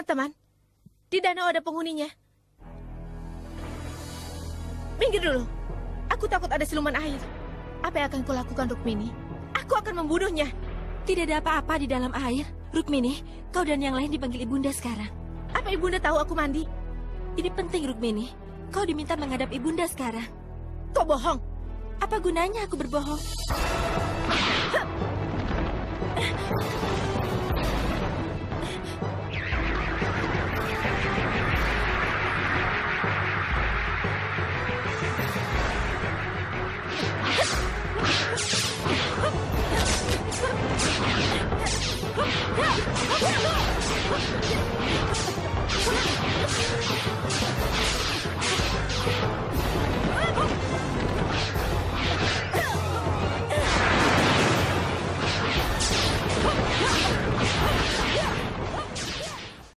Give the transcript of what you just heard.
teman-teman. Di danau ada penghuninya. Minggir dulu. Aku takut ada siluman air. Apa yang akan kau lakukan, Rukmini? Aku akan membunuhnya. Tidak ada apa-apa di dalam air. Rukmini, kau dan yang lain dipanggil ibunda sekarang. Apa ibunda tahu aku mandi? Ini penting, Rukmini. Kau diminta menghadap ibunda sekarang. Kau bohong. Apa gunanya aku berbohong? 啊不要动啊